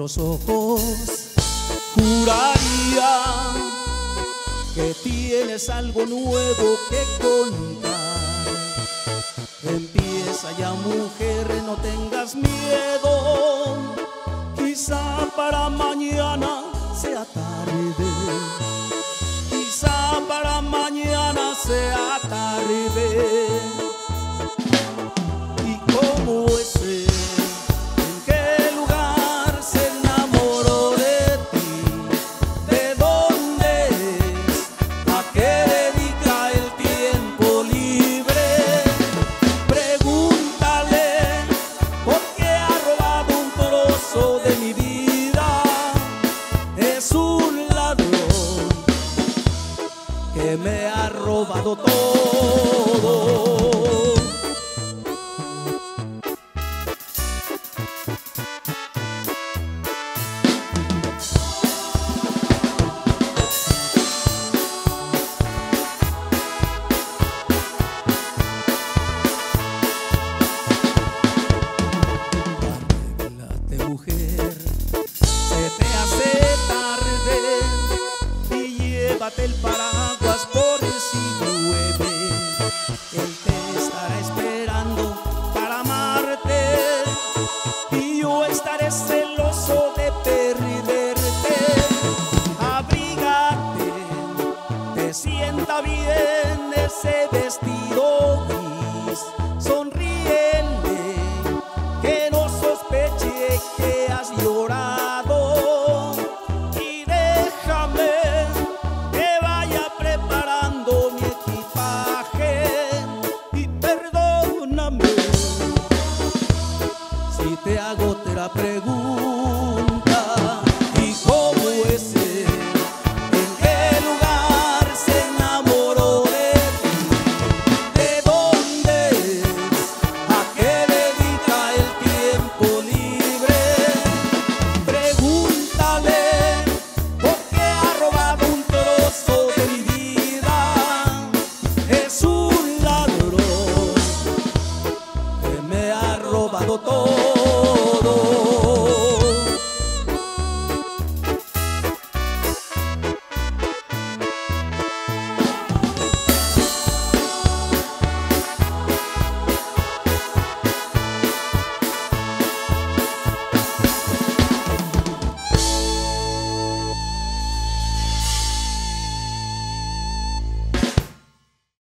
los ojos, juraría que tienes algo nuevo que contar. Empieza ya mujer, no tengas miedo, quizá para mañana sea tarde, quizá para mañana sea tarde. Me ha robado todo. Arréglate, mujer, se te hace tarde y llévate el sienta bien ese vestido gris. Sonríele, que no sospeche que has llorado. Y déjame que vaya preparando mi equipaje. Y perdóname si te hago otra pregunta.